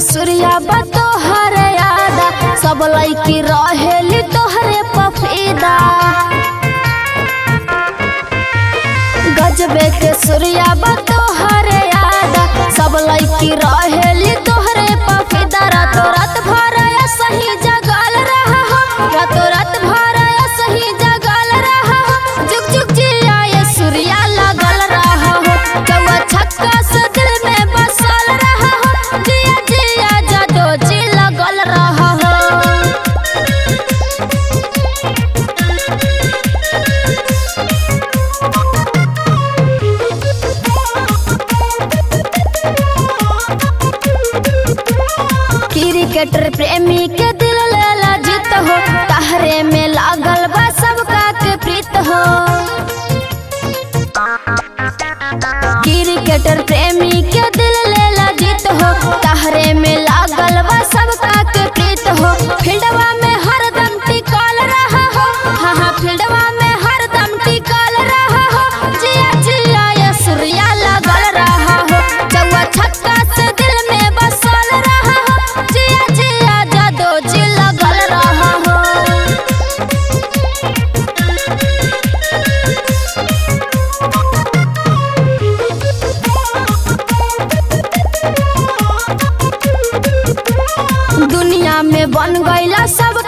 सूर्या बतोहर यादा। सब लैकी रहेली तोहरे पफीदा। गजबे के सूर्या बतोहर यादा। सब लैकी रहेली get a premier. में बन गईला सब